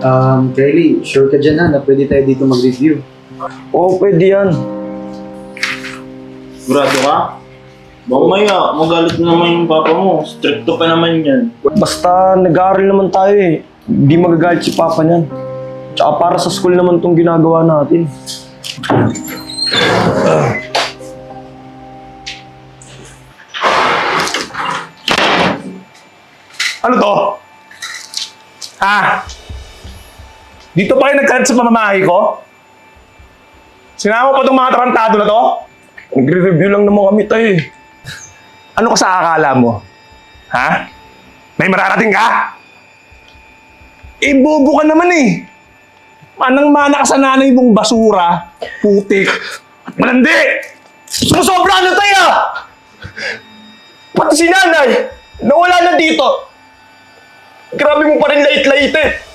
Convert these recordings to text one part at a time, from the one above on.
Um, Kylie, sure ka dyan na na pwede tayo dito mag-review. Oo, pwede yan. Sigurado ka? Baka maya, magalit na naman yung papa mo. Stricto pa naman yan. Basta nag-aaral naman tayo eh. Hindi magagalit si Papa niyan. Tsaka para sa school naman tong ginagawa natin. Ano to? Ha? Dito pa kayo nagkalit sa pamamahay ko? Sinama pa itong mga tarantado na to? Nagre-review lang naman kami tayo eh. Ano ka sa akala mo? Ha? May mararating ka? Eh, bobo ka naman eh. Manang-mana ka sa nanay mong basura, putik, at malandi! Sumusobra na tayo! Pati si nanay, nawala na dito. Grabe mo pa rin lait-lait eh.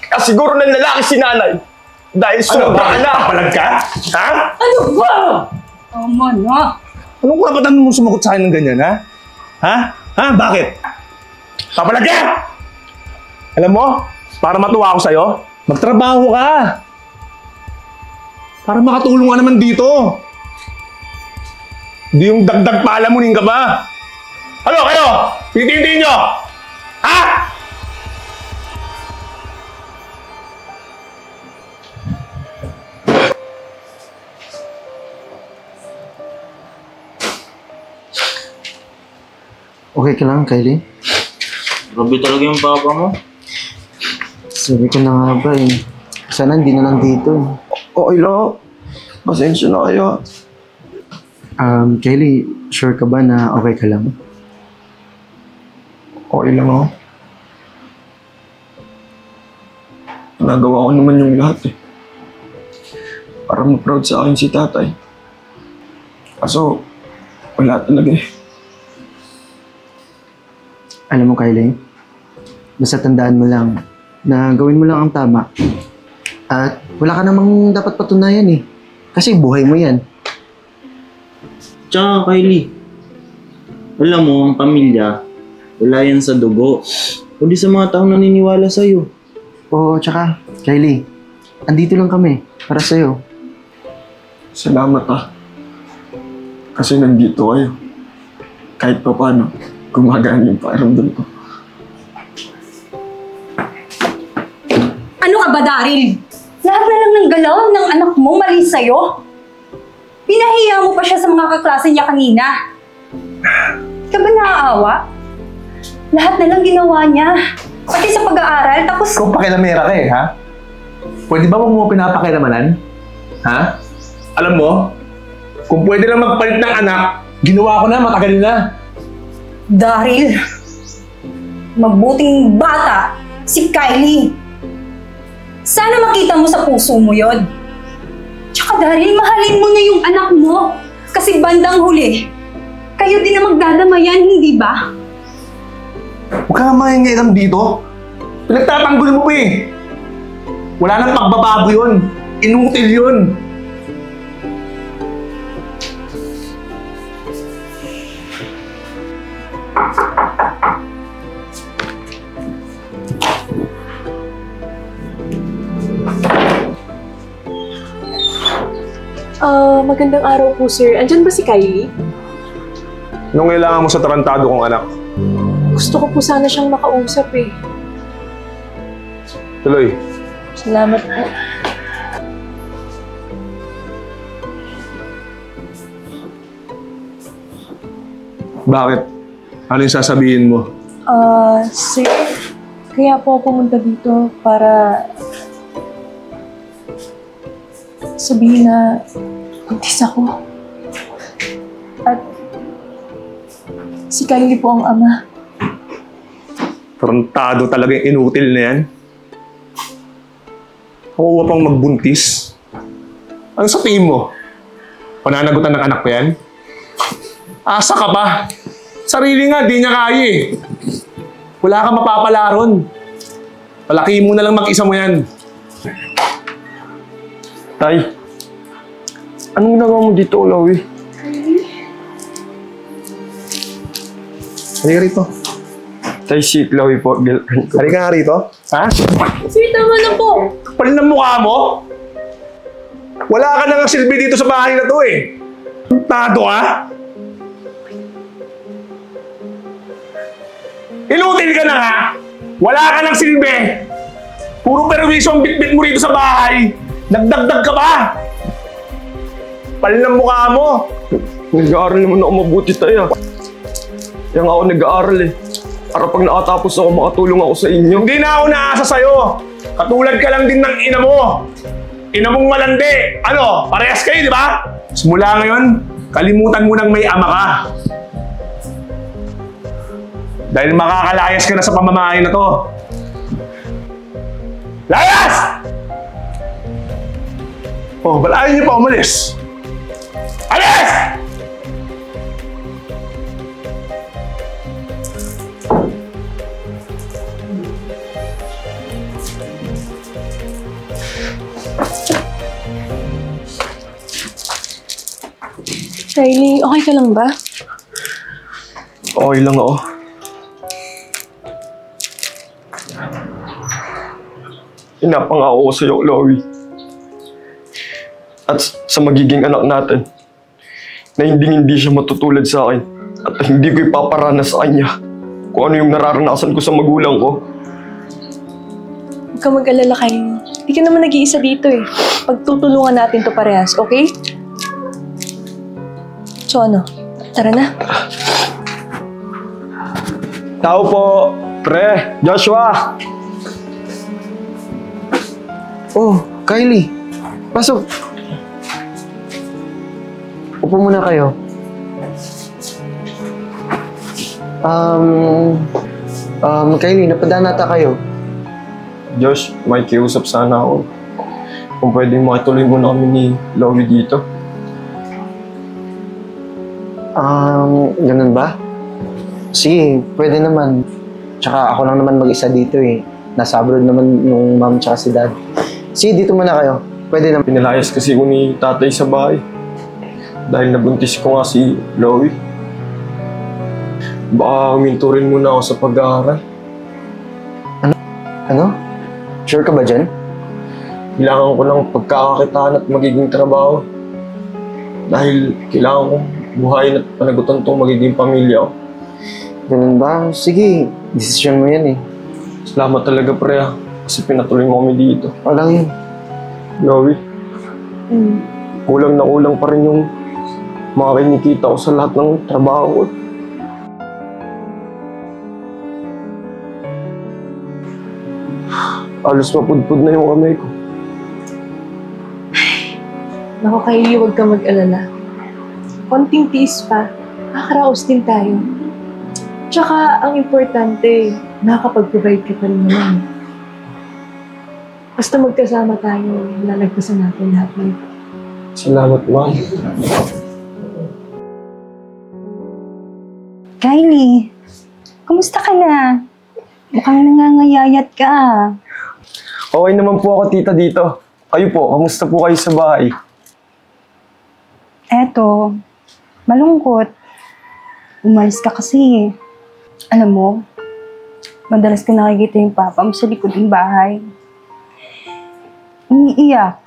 Kaya siguro ng lalaki si nanay. Dahil Ano sobra ba? na. Papalag ka? Ha? Ano ba? Tama na. Anong karapatan mo sumagot sa akin ng ganyan, ha? Ha? Ha? Bakit? Papalag ka! Alam mo, para matuwa ako sa'yo, magtrabaho ka. Para makatulong ka naman dito. Hindi yung dagdag palamunin ka ba? Ano kayo? Titintin nyo? Ha? Okay ka lang, Kylie? Grabe talaga yung papa mo. Sabi ko na nga ba eh. Sana hindi na lang dito eh. Okay lang. Pasensya na kayo. Um, Kylie, sure ka ba na okay ka lang? Okay lang ako. Nagawa ko naman yung lahat eh. Para ma-proud sa akin si tatay. Kaso, wala talaga eh. Alam mo, Kylie, basta tandaan mo lang na gawin mo lang ang tama. At wala ka namang dapat patunayan eh. Kasi buhay mo yan. Tsaka Kylie, alam mo, ang pamilya, wala yan sa dugo. Kundi sa mga taong naniniwala sa'yo. Oo, tsaka, Kylie, andito lang kami para sa'yo. Salamat ah. Kasi nandito kayo. Kahit pa paano, gumagaan yung pakiramdam ko. Ano ka ba, Daryl? Lahat na lang ng galaw ng anak mo mali sa'yo. Pinahiya mo pa siya sa mga kaklase niya kanina. Ka ba naaawa? Lahat na lang ginawa niya. Pati sa pag-aaral, tapos... Kung pakilamera ka eh, ha? Pwede ba huwag mo pinapakilamanan? Ha? Alam mo, kung pwede lang magpalit ng anak, ginawa ko na, matagal na. Daryl, mabuting bata si Kylie. Sana makita mo sa puso mo yon. Tsaka Daryl, mahalin mo na yung anak mo. Kasi bandang huli, kayo din na magdadamayan, hindi ba? Huwag ka nga mahingiram dito. Pinagtatanggol mo pa eh. Wala nang pagbabago yun. Inutil yun. Magandang araw po, sir. Andyan ba si Kylie? Nung kailangan mo sa tarantado kong anak. Gusto ko po sana siyang makausap eh. Tuloy. Salamat po. Bakit? Ano yung sasabihin mo? Ah, sir, kaya po ako pumunta dito para sabihin na buntis ako. At si Kylie po ang ama. Tarantado talaga yung inutil na yan. Ako pang magbuntis. Ano sa tingin mo? Pananagutan ng anak ko yan? Asa ka pa? Sarili nga, di niya kaya eh. Wala kang mapapala ron. Palaki mo na lang mag-isa mo yan. Tay, anong ginagawa mo dito, Olawi? Halika rito. Tay, si Chloe po, girlfriend ko. Halika nga rito. Ha? Sir, tama na po. Kapal ng mukha mo? Wala ka nang silbi dito sa bahay na to eh. Tado ka? Inutil ka na nga! Wala ka nang silbi! Puro perwisyo ang bitbit mo rito sa bahay! Nagdagdag ka ba? Pal ng mukha mo! Nag-aaral naman ako mabuti tayo. Kaya nga ako nag-aaral eh. Para pag nakatapos ako, makatulong ako sa inyo. Hindi na ako naasa sa'yo! Katulad ka lang din ng ina mo! Ina mong malandi! Ano? Parehas kayo, di ba? Simula ngayon, kalimutan mo nang may ama ka. Dahil makakalayas ka na sa pamamahay na to. Layas! Oh, ba't ayaw niyo pa umalis? Alis! Riley, okay ka lang ba? Okay lang ako. Pinapangako ko sa'yo, Chloe. At sa magiging anak natin, na hindi hindi siya matutulad sa akin at hindi ko ipaparanas sa kanya kung ano yung nararanasan ko sa magulang ko. Huwag ka mag-alala kayo. Hindi ka naman nag-iisa dito eh. Pagtutulungan natin to parehas, okay? So ano, tara na. Tao po, pre, Joshua. Oh, Kylie. Pasok. Upo muna kayo. Um, um, Kylie, napadaan nata kayo. Josh, may kiusap sana ako. Kung pwede makituloy muna kami ni Chloe dito. Um, ganun ba? Sige, pwede naman. Tsaka ako lang naman mag-isa dito eh. Nasa abroad naman nung mom tsaka si dad. Sige, dito muna kayo. Pwede naman. Pinalayas kasi ko ni tatay sa bahay. Dahil nabuntis ko nga si Chloe. Baka huminto rin muna ako sa pag-aaral. Ano? Sure ka ba dyan? Kailangan ko lang pagkakakitaan at magiging trabaho. Dahil kailangan ko buhayin at panagutan tong magiging pamilya ko. Ganun ba? Sige, desisyon mo yan eh. Salamat talaga pre ah, kasi pinatuloy mo kami dito. Walang yun. Chloe, Mm. kulang na kulang pa rin yung mga kinikita ko sa lahat ng trabaho ko. Alos mapudpud na yung kamay ko. Naku, Kylie, huwag ka mag-alala. Konting tiis pa. Nakakaraos din tayo. Tsaka, ang importante, nakakapag-provide ka pa rin naman. Basta magkasama tayo, lalagpasan natin lahat ng ito. Salamat, Ma'am. Kylie, kumusta ka na? Mukhang nangangayayat ka. Okay naman po ako, tita, dito. Kayo po, kamusta po kayo sa bahay? Eto, malungkot. Umalis ka kasi. Alam mo, madalas ko nakikita yung papa mo sa likod ng bahay. Umiiyak.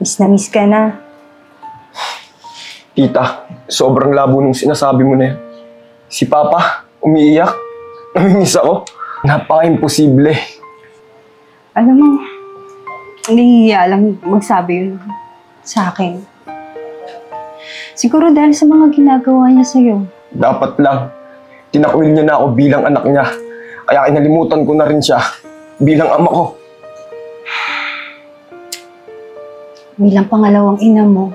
Miss na miss ka na. Tita, sobrang labo nung sinasabi mo na yan. Si Papa, umiiyak. Namimiss ako. Napaka-imposible. Alam mo, nahihiya lang magsabi yun sa akin. Siguro dahil sa mga ginagawa niya sa'yo. Dapat lang. Tinakwil niya na ako bilang anak niya. Kaya kinalimutan ko na rin siya bilang ama ko. bilang pangalawang ina mo.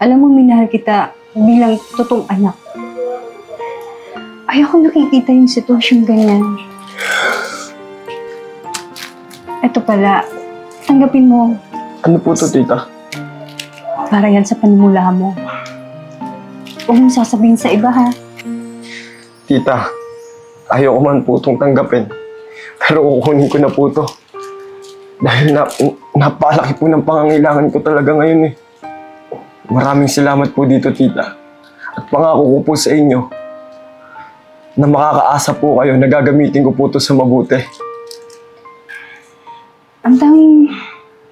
Alam mo, minahal kita bilang totoong anak. Ayoko nakikita yung sitwasyon ganyan. Ito pala, tanggapin mo Ano po to, tita? para yan sa panimula mo. Huwag mong sasabihin sa iba ha. Tita, ayoko man po itong tanggapin. Pero kukunin ko na po to. Dahil na, napalaki po ng pangangailangan ko talaga ngayon eh. Maraming salamat po dito, tita. At pangako ko po sa inyo na makakaasa po kayo na gagamitin ko po to sa mabuti. Ang tanging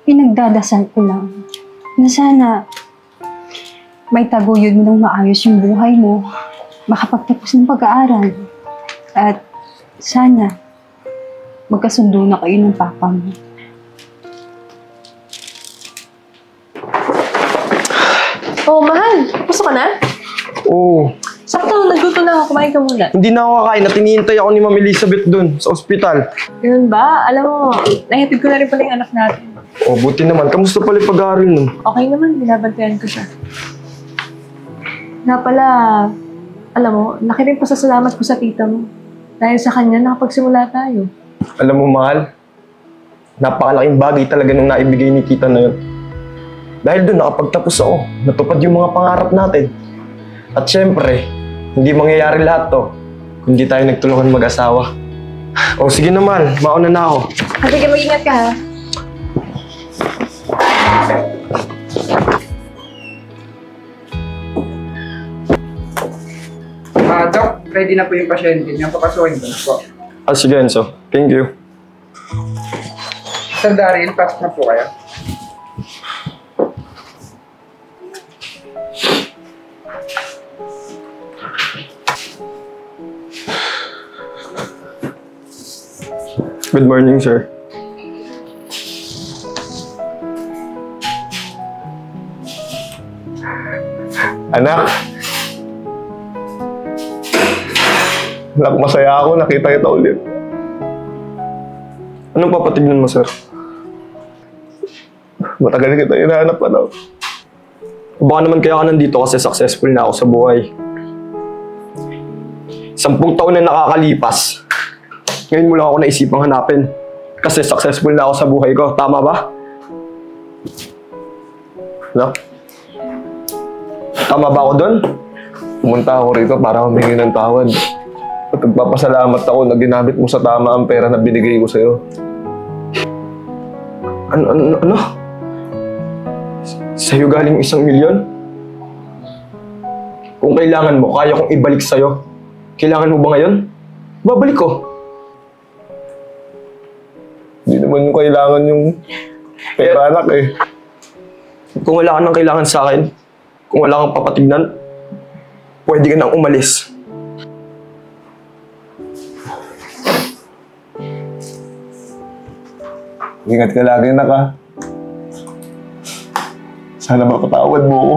pinagdadasal ko lang na sana may taguyod mo ng maayos yung buhay mo, makapagtapos ng pag-aaral, at sana magkasundo na kayo ng papa mo. Oh, mahal. Gusto ka na? Oo, Sakto, nagluto na ako. Kumain ka muna. hindi na ako kakain at hinihintay ako ni Ma'am Elizabeth dun sa ospital. Ganun ba? Alam mo, nahatid ko na rin pala yung anak natin. O, buti naman. Kamusta pala yung pag-aaral nun? Okay naman, binabantayan ko siya. Nga pala, alam mo, laki rin pasasalamat ko sa tita mo. Dahil sa kanya, nakapagsimula tayo. Alam mo, mahal, napakalaking bagay talaga nung naibigay ni tita na yun. Dahil doon nakapagtapos ako, natupad yung mga pangarap natin. At syempre, hindi mangyayari lahat to kung di tayo nagtulungan mag-asawa. O sige naman, mauna na ako. Kasi ka mag-ingat ka ha. Ah, Doc, ready na po yung pasyente niyo. Papasukin ko na po. Ah, sige Enzo. Thank you. Sir Daryl, pasok na po kayo. Good morning, sir. Anak. Anak, masaya ako. Nakita kita ulit. Anong papatignan mo, sir? Matagal kita hinahanap daw. Baka naman kaya ka nandito kasi successful na ako sa buhay. Sampung taon na nakakalipas. Ngayon mo lang ako naisipang hanapin. Kasi successful na ako sa buhay ko. Tama ba? No? Tama ba ako doon? Pumunta ako rito para humingi ng tawad. At nagpapasalamat ako na ginamit mo sa tama ang pera na binigay ko sa'yo. Ano, ano, ano? Sa'yo galing isang milyon? Kung kailangan mo, kaya kong ibalik sa'yo. Kailangan mo ba ngayon? Babalik ko. Naman yung kailangan yung pera anak eh. Kung wala ka nang kailangan sa akin, kung wala kang papatignan, pwede ka nang umalis. Ingat ka lagi na ka. Sana mapatawad mo ako.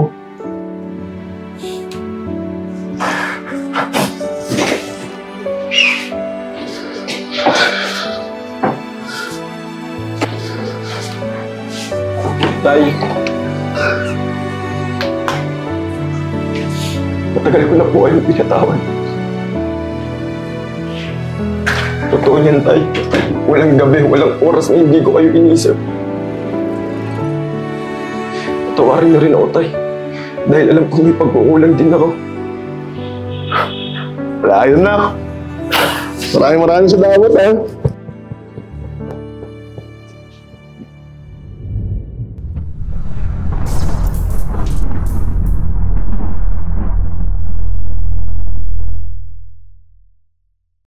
Tay. Matagal ko na po kayo pinatawad. Totoo niyan, Tay. Walang gabi, walang oras na hindi ko kayo inisip. Tawarin niyo rin ako, Tay. Dahil alam ko may pagkukulang din ako. Wala, yun na. Maraming maraming salamat, ha.